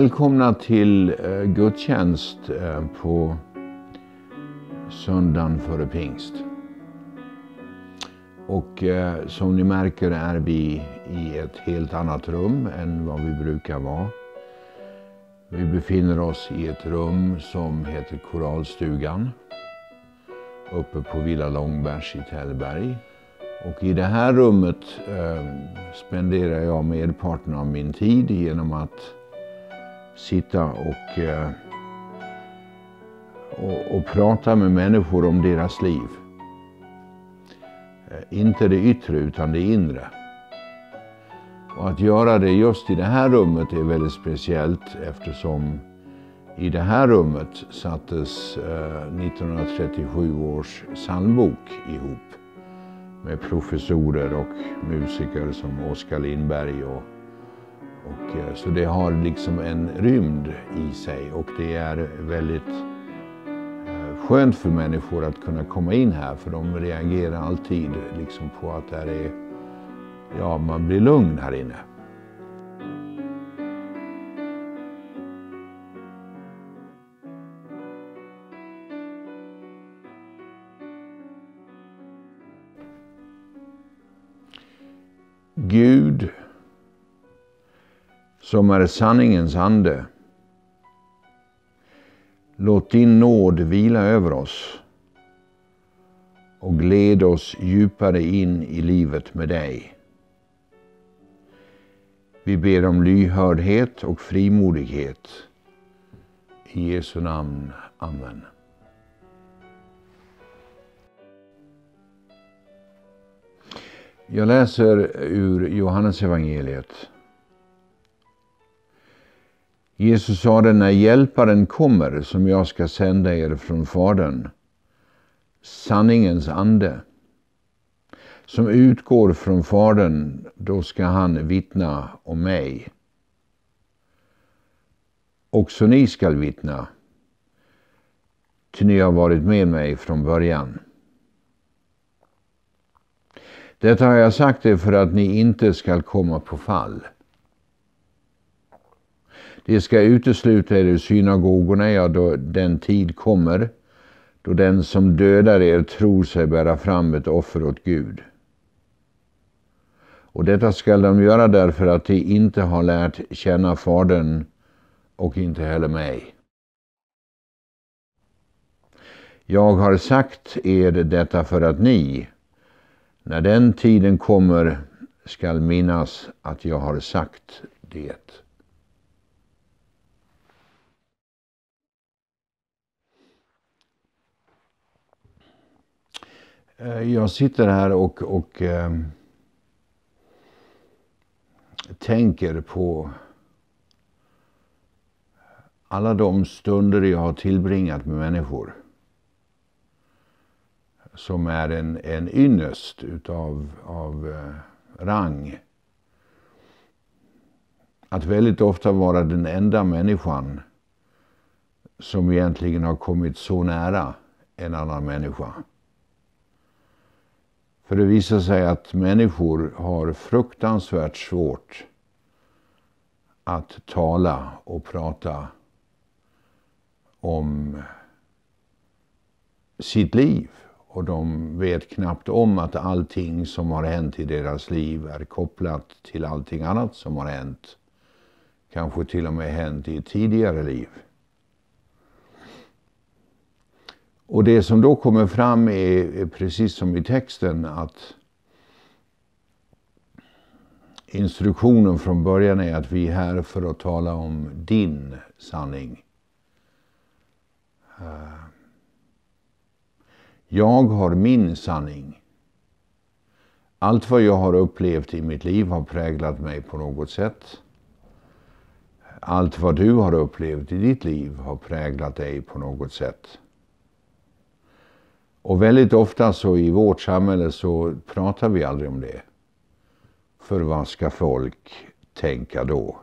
Välkomna till eh, gudstjänst eh, på söndagen före pingst. Och eh, som ni märker är vi i ett helt annat rum än vad vi brukar vara. Vi befinner oss i ett rum som heter Koralstugan uppe på Villa Långbergs i Tällberg. Och i det här rummet eh, spenderar jag merparten av min tid genom att sitta och, eh, och, och, prata med människor om deras liv. Eh, inte det yttre utan det inre. Och att göra det just i det här rummet är väldigt speciellt eftersom i det här rummet sattes eh, 1937 års psalmbok ihop med professorer och musiker som Oskar Lindberg och och, eh, så det har liksom en rymd i sig och det är väldigt eh, skönt för människor att kunna komma in här för de reagerar alltid liksom på att det är, ja man blir lugn här inne. Gud som är sanningens ande. Låt din nåd vila över oss och gled oss djupare in i livet med dig. Vi ber om lyhördhet och frimodighet. I Jesu namn. Amen. Jag läser ur Johannes evangeliet. Jesus sade, när hjälparen kommer som jag ska sända er från Fadern, sanningens ande, som utgår från Fadern, då ska han vittna om mig. Också ni skall vittna, ty ni har varit med mig från början. Detta har jag sagt er för att ni inte skall komma på fall. Det ska utesluta er ur synagogorna, ja, då den tid kommer då den som dödar er tror sig bära fram ett offer åt Gud. Och detta skall de göra därför att de inte har lärt känna Fadern och inte heller mig. Jag har sagt er detta för att ni, när den tiden kommer, skall minnas att jag har sagt det. Eh, jag sitter här och, och eh, tänker på alla de stunder jag har tillbringat med människor som är en, en ynnest utav av, eh, rang. Att väldigt ofta vara den enda människan som egentligen har kommit så nära en annan människa. För det visar sig att människor har fruktansvärt svårt att tala och prata om sitt liv. Och de vet knappt om att allting som har hänt i deras liv är kopplat till allting annat som har hänt. Kanske till och med hänt i ett tidigare liv. Och det som då kommer fram är, är precis som i texten att instruktionen från början är att vi är här för att tala om din sanning. Eh, jag har min sanning. Allt vad jag har upplevt i mitt liv har präglat mig på något sätt. Allt vad du har upplevt i ditt liv har präglat dig på något sätt. Och väldigt ofta så i vårt samhälle så pratar vi aldrig om det. För vad ska folk tänka då?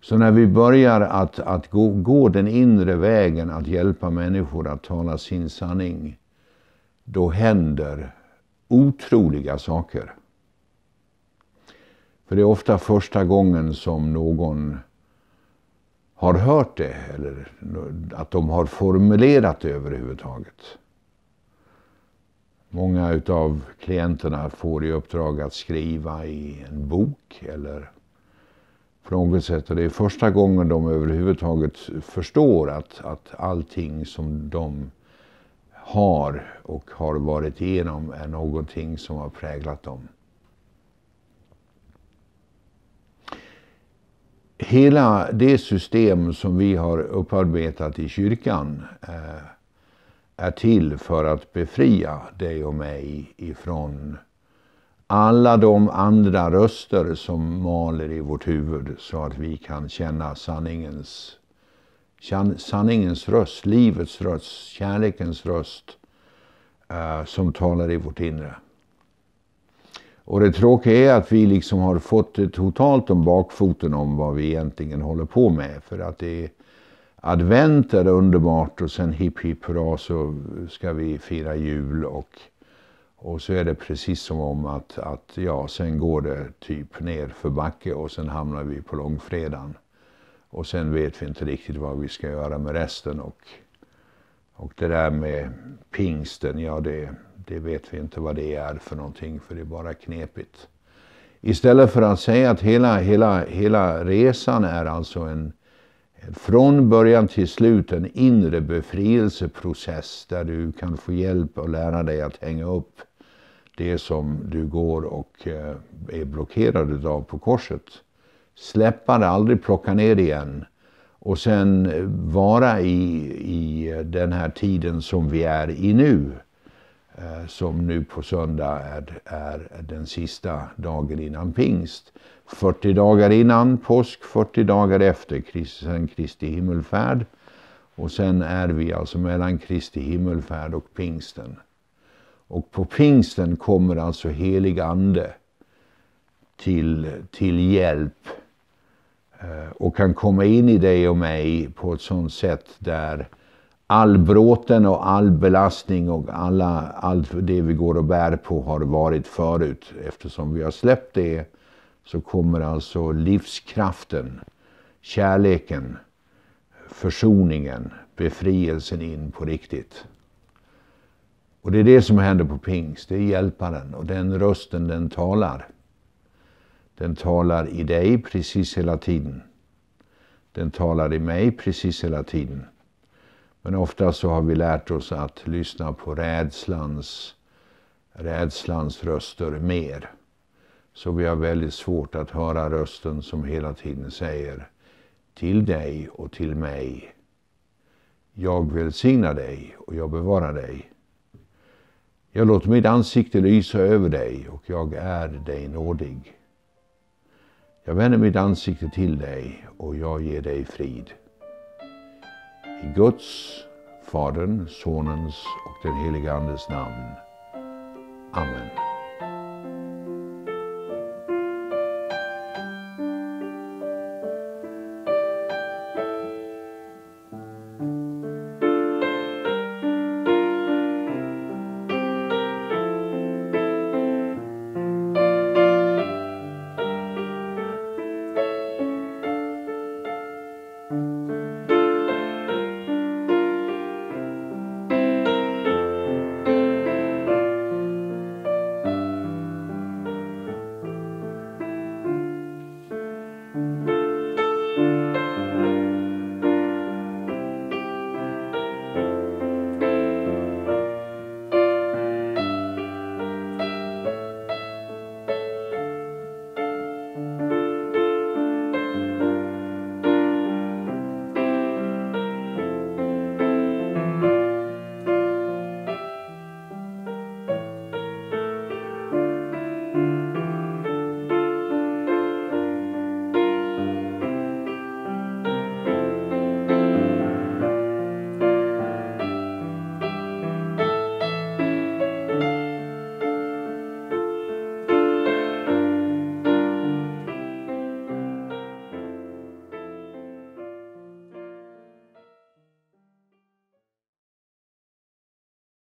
Så när vi börjar att, att gå, gå den inre vägen, att hjälpa människor att tala sin sanning, då händer otroliga saker. För det är ofta första gången som någon har hört det eller att de har formulerat det överhuvudtaget. Många utav klienterna får i uppdrag att skriva i en bok eller på något sätt. Och det är första gången de överhuvudtaget förstår att, att allting som de har och har varit igenom är någonting som har präglat dem. Hela det system som vi har upparbetat i kyrkan eh, är till för att befria dig och mig ifrån alla de andra röster som maler i vårt huvud så att vi kan känna sanningens, sanningens röst, livets röst, kärlekens röst eh, som talar i vårt inre. Och det tråkiga är att vi liksom har fått det totalt om bakfoten om vad vi egentligen håller på med. För att det är advent är underbart och sen hipp hipp hurra så ska vi fira jul och, och så är det precis som om att, att ja, sen går det typ ner för backe och sen hamnar vi på långfredagen. Och sen vet vi inte riktigt vad vi ska göra med resten och, och det där med pingsten, ja det, det vet vi inte vad det är för någonting för det är bara knepigt. Istället för att säga att hela, hela, hela resan är alltså en, från början till slut en inre befrielseprocess där du kan få hjälp och lära dig att hänga upp det som du går och eh, är blockerad av på korset. Släppa det, aldrig plocka ner det igen. Och sen vara i, i den här tiden som vi är i nu. Eh, som nu på söndag är, är den sista dagen innan pingst. 40 dagar innan påsk, 40 dagar efter sen Kristi himmelfärd. Och sen är vi alltså mellan Kristi himmelfärd och pingsten. Och på pingsten kommer alltså helig ande till, till hjälp eh, och kan komma in i dig och mig på ett sådant sätt där all bråten och all belastning och alla, allt det vi går och bär på har varit förut. Eftersom vi har släppt det så kommer alltså livskraften, kärleken, försoningen, befrielsen in på riktigt. Och det är det som händer på pingst, det är hjälparen och den rösten den talar. Den talar i dig precis hela tiden. Den talar i mig precis hela tiden. Men ofta så har vi lärt oss att lyssna på rädslans, rädslans röster mer. Så vi har väldigt svårt att höra rösten som hela tiden säger till dig och till mig. Jag välsignar dig och jag bevarar dig. Jag låter mitt ansikte lysa över dig och jag är dig nådig. Jag vänder mitt ansikte till dig och jag ger dig frid. I Guds, Faderns, Sonens och den helige Andes namn. Amen.